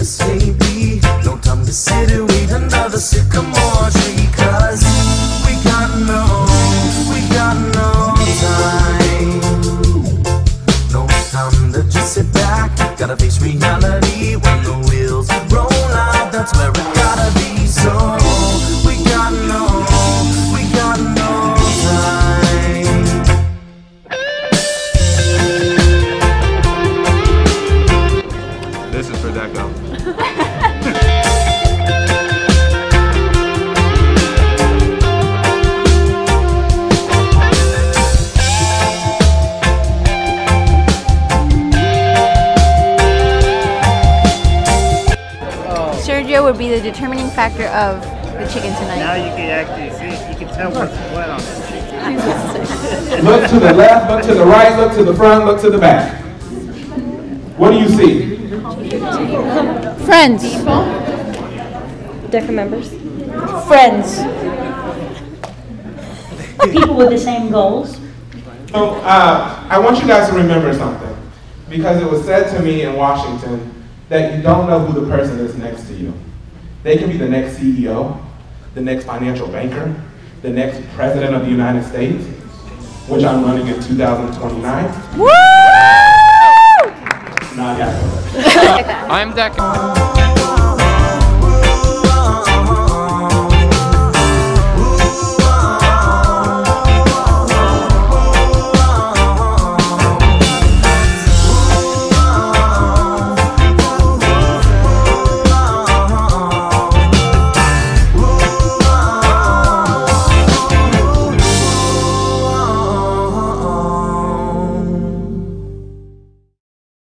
this may be. No time to sit and wait the sycamore tree, cause we got no, we got no time. No time to just sit back. Gotta face reality when the Sergio would be the determining factor of the chicken tonight. Now you can actually see, you can tell what's what on it. Look to the left, look to the right, look to the front, look to the back. What do you see? Friends. DECA members. Friends. People with the same goals. So, uh, I want you guys to remember something. Because it was said to me in Washington that you don't know who the person is next to you. They can be the next CEO, the next financial banker, the next president of the United States, which I'm running in 2029. Woo! Not yet. I'm Deco.